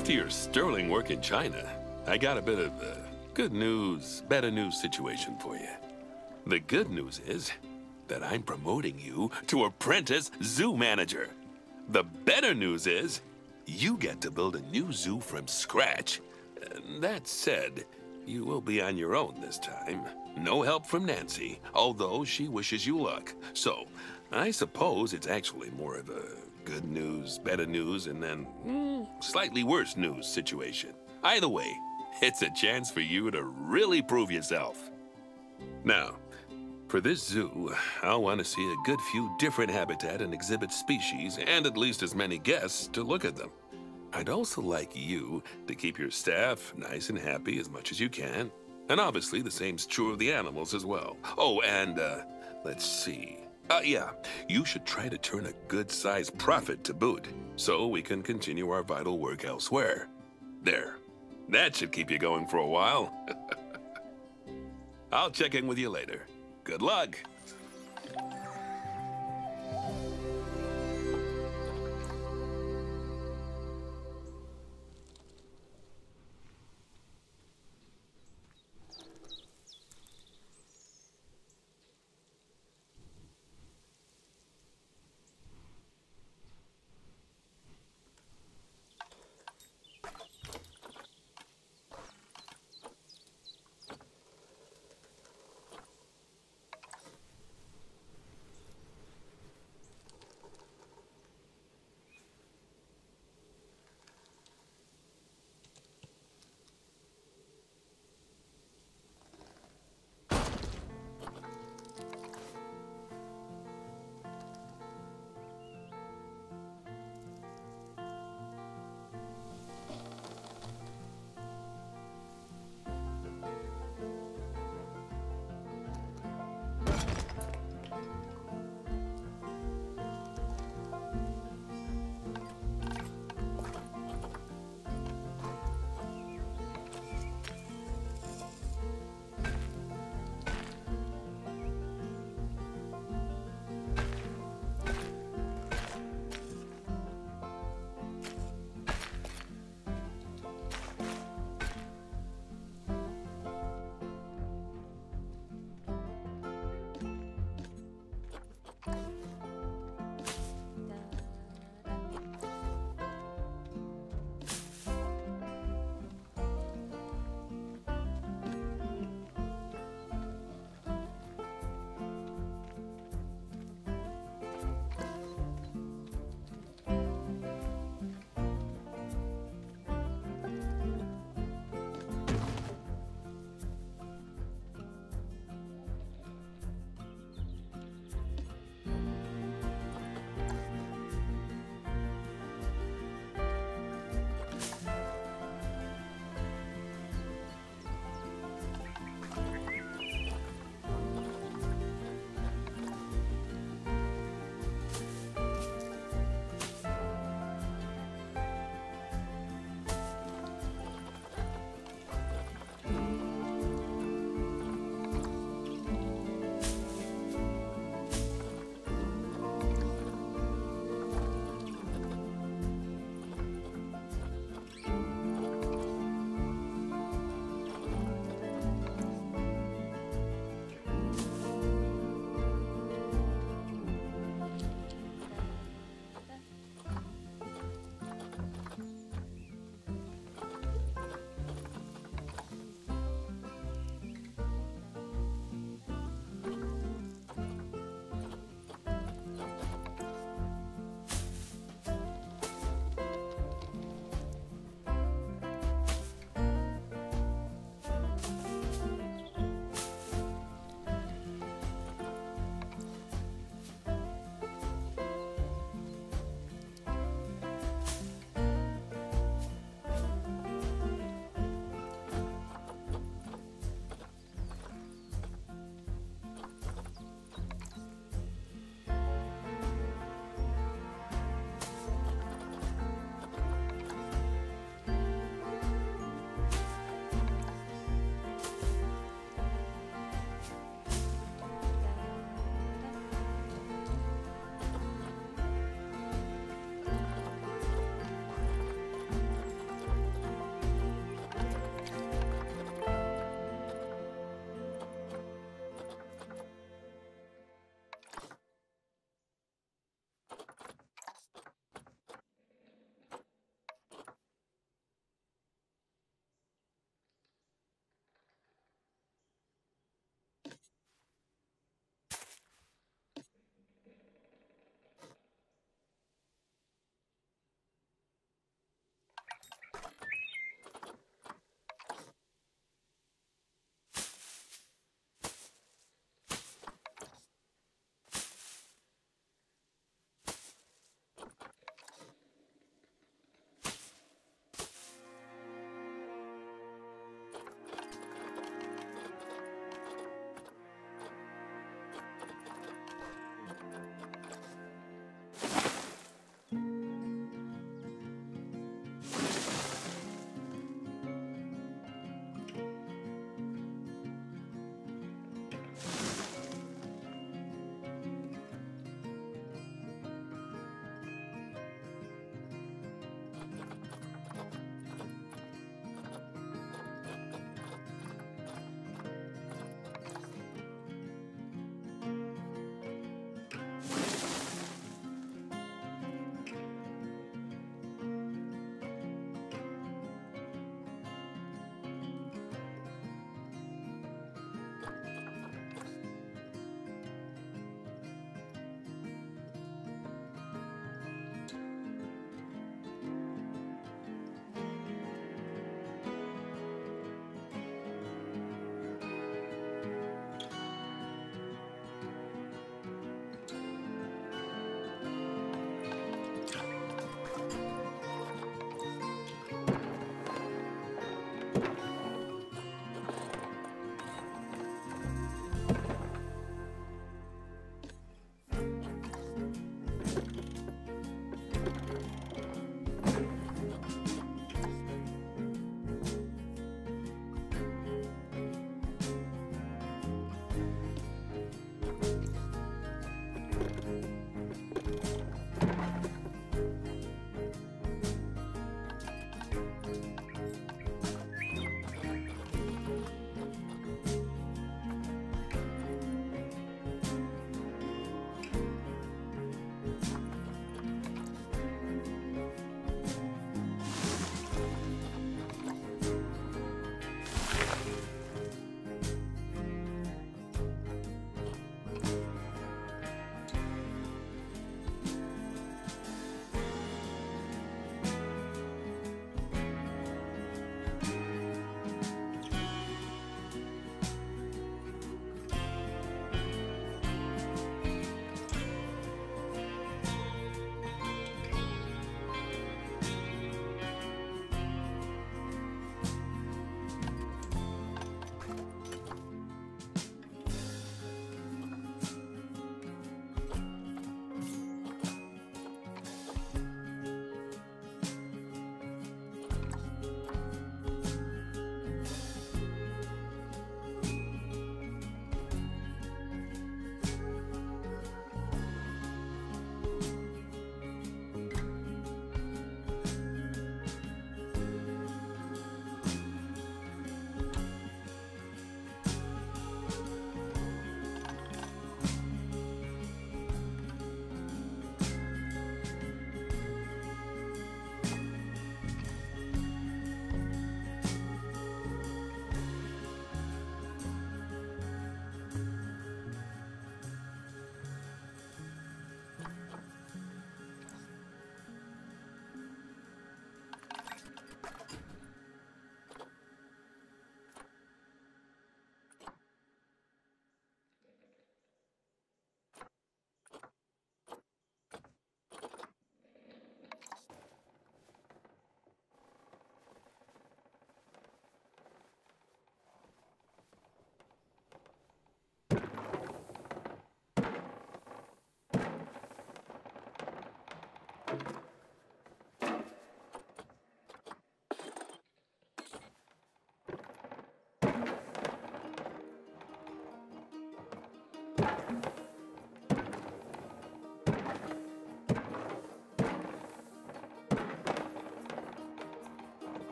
After your sterling work in China, I got a bit of good news, better news situation for you. The good news is that I'm promoting you to apprentice zoo manager. The better news is you get to build a new zoo from scratch. That said, you will be on your own this time. No help from Nancy, although she wishes you luck. So, I suppose it's actually more of a good news, better news, and then mm, slightly worse news situation. Either way, it's a chance for you to really prove yourself. Now, for this zoo, I'll want to see a good few different habitat and exhibit species, and at least as many guests to look at them. I'd also like you to keep your staff nice and happy as much as you can. And obviously, the same's true of the animals as well. Oh, and, uh, let's see. Uh, yeah, you should try to turn a good-sized profit to boot, so we can continue our vital work elsewhere. There. That should keep you going for a while. I'll check in with you later. Good luck.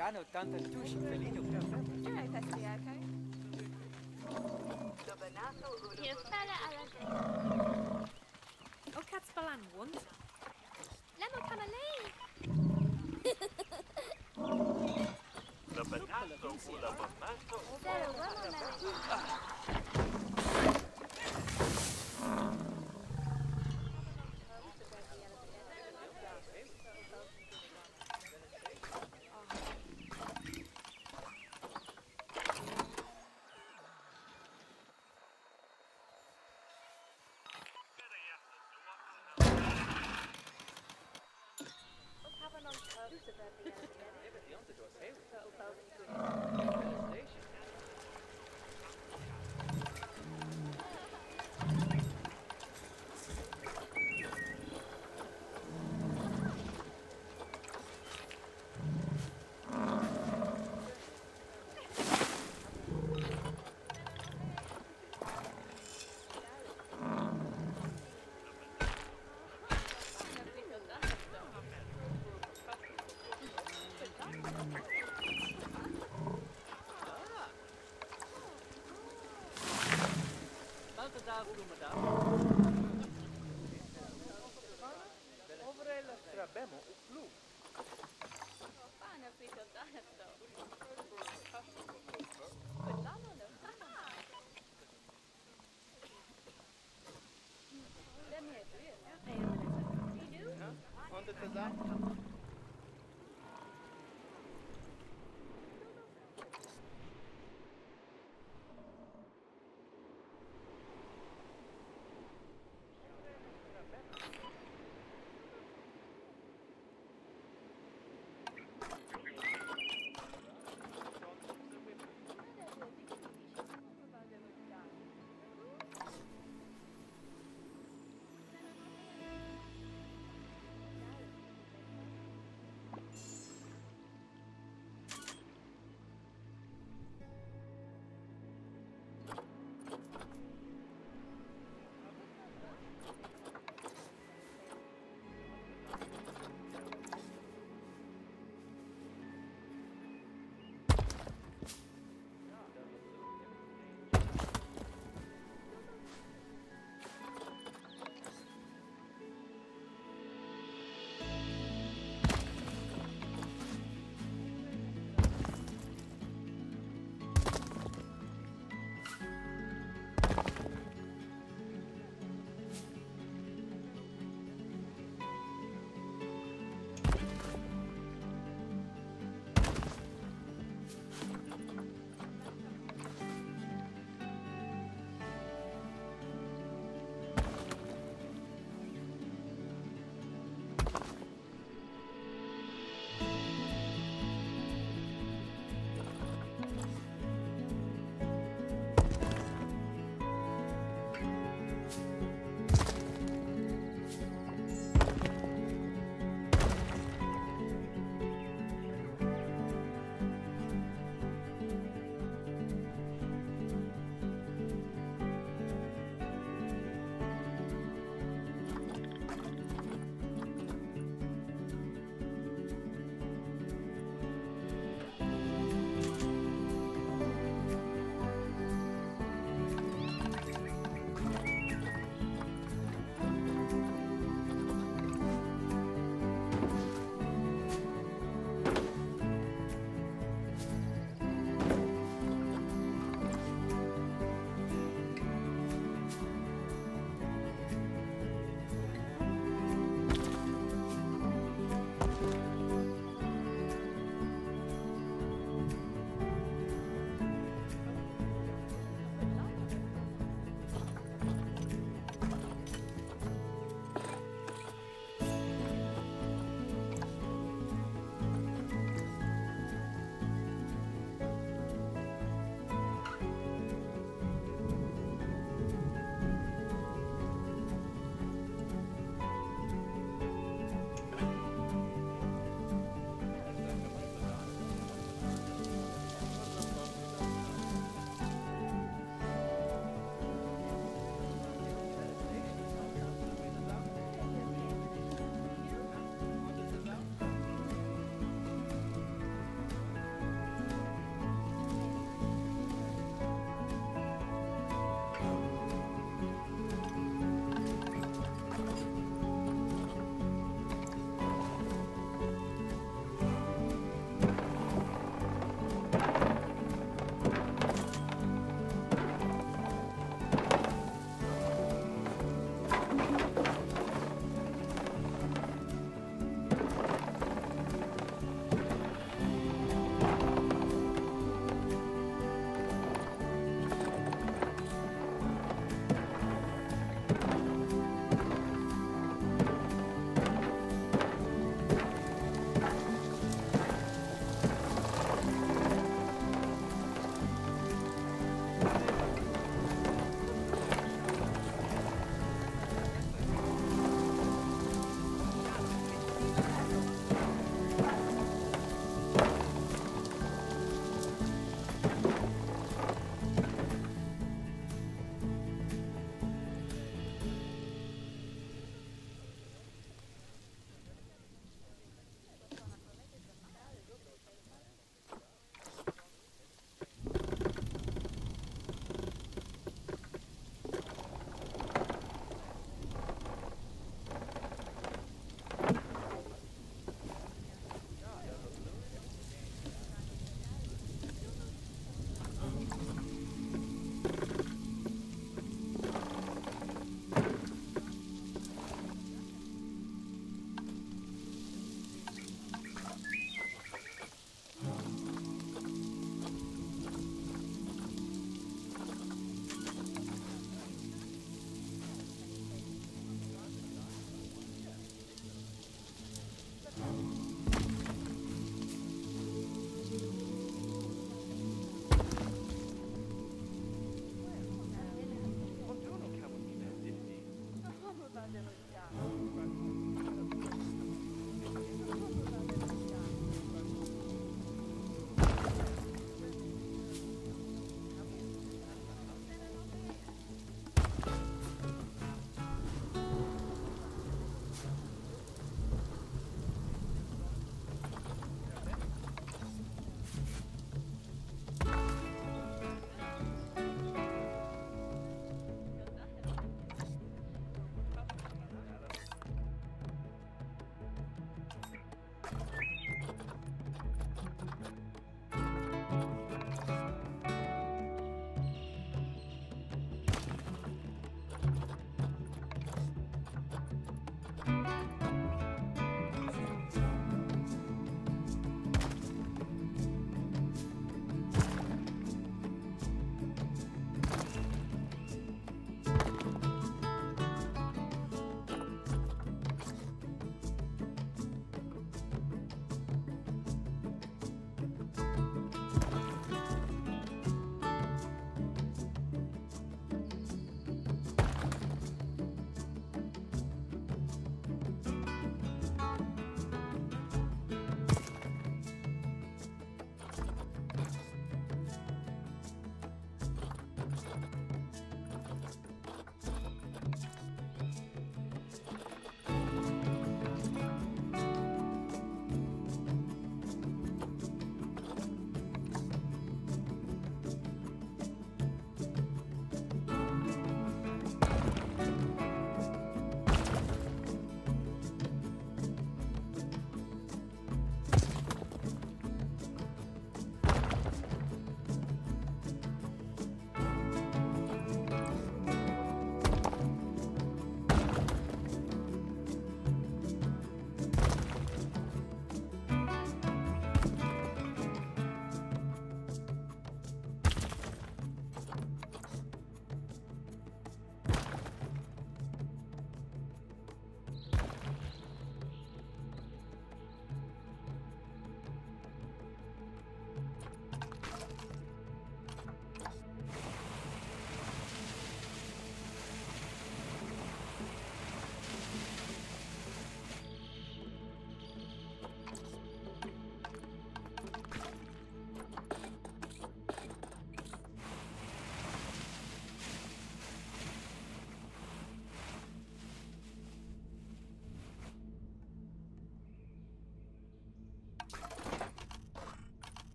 Luciano, tanta Tush, Felino. Czekaj, ta świata. Niech stale, ale Oh.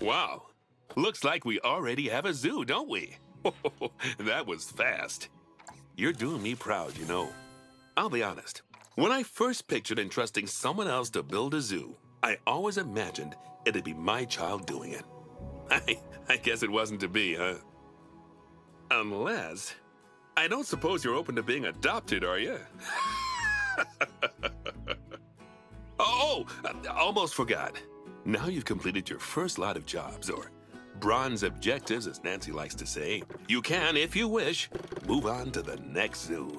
Wow. Looks like we already have a zoo, don't we? that was fast. You're doing me proud, you know. I'll be honest. When I first pictured entrusting someone else to build a zoo, I always imagined it'd be my child doing it. I, guess it wasn't to be, huh? Unless. I don't suppose you're open to being adopted, are you? oh, I almost forgot. Now you've completed your first lot of jobs, or bronze objectives, as Nancy likes to say. You can, if you wish, move on to the next zoo.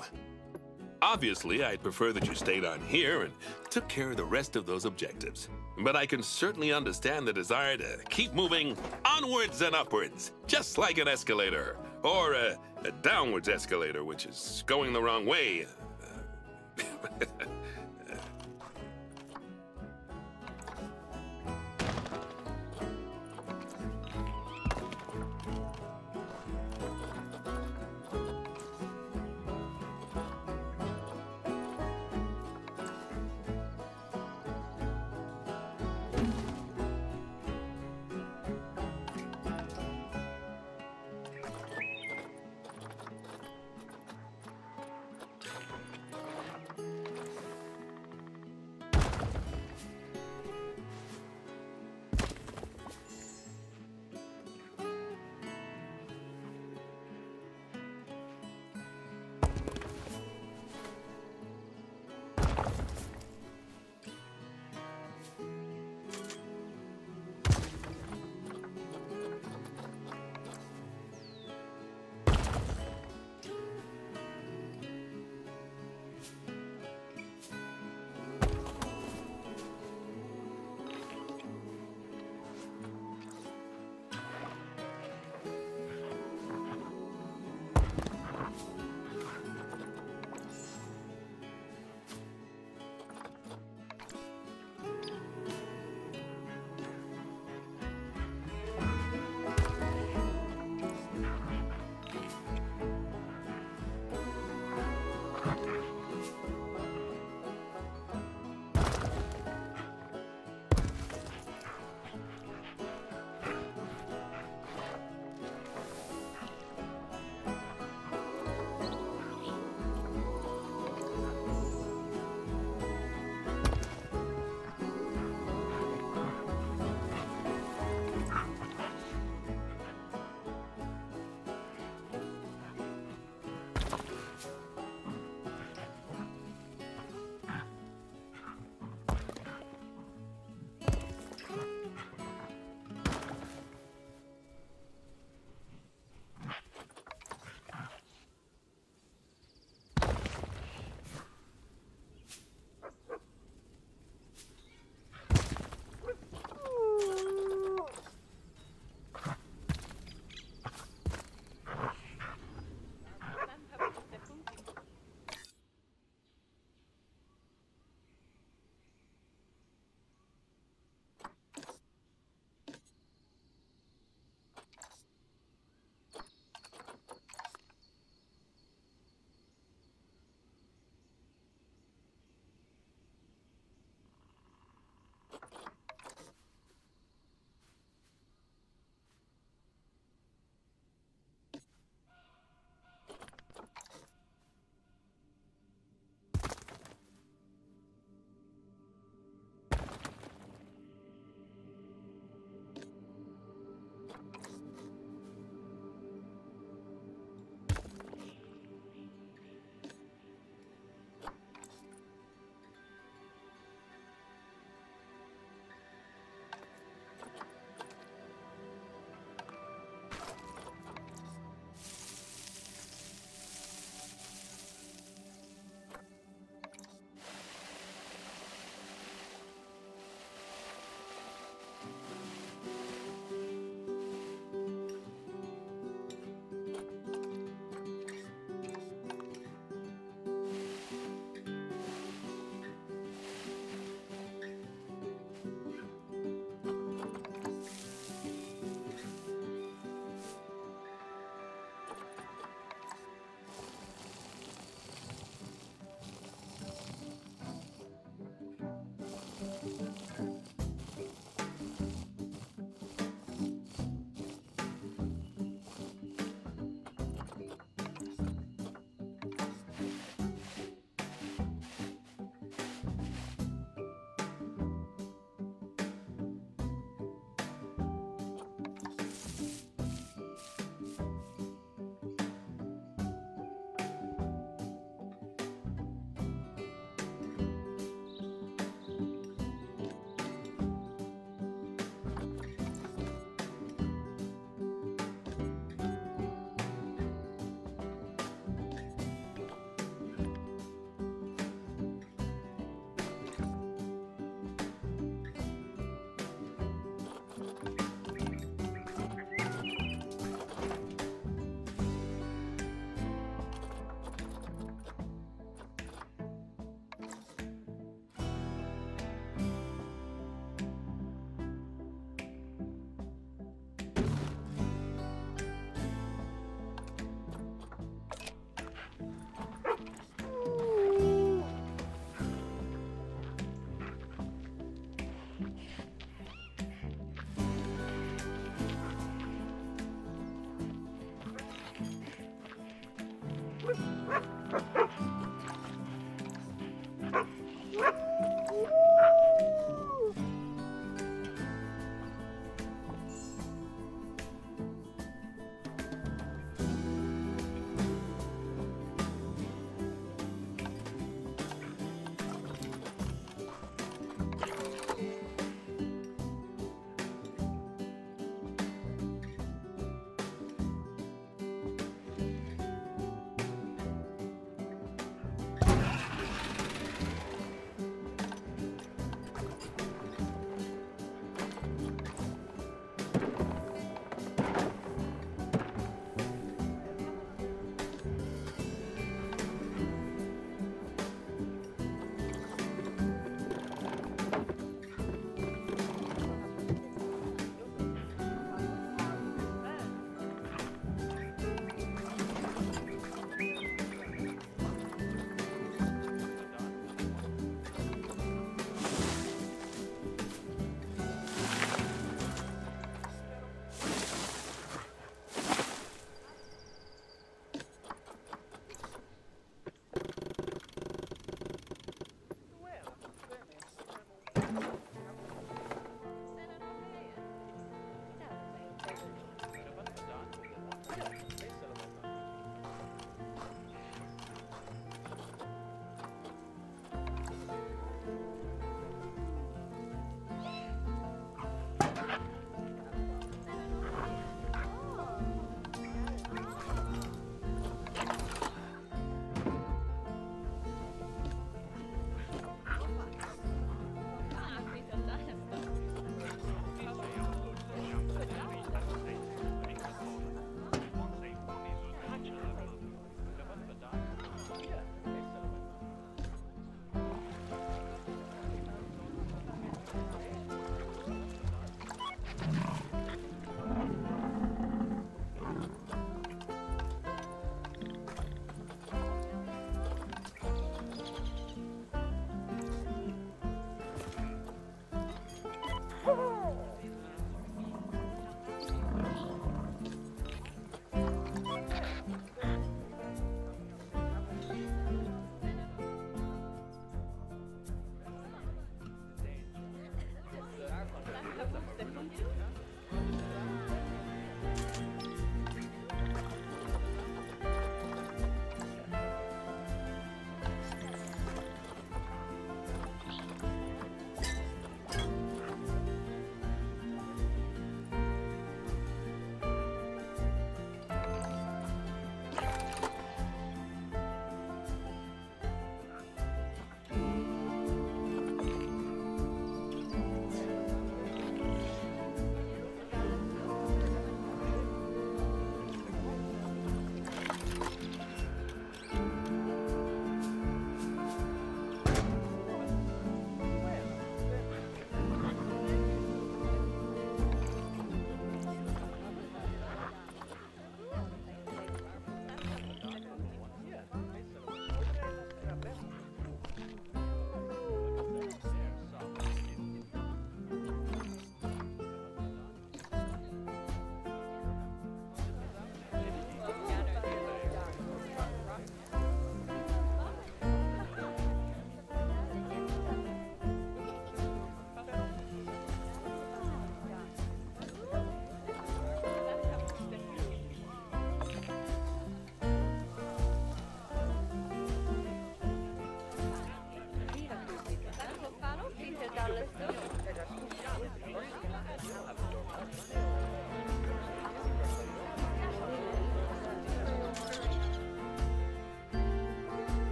Obviously, I'd prefer that you stayed on here and took care of the rest of those objectives. But I can certainly understand the desire to keep moving onwards and upwards, just like an escalator, or a, a downwards escalator, which is going the wrong way.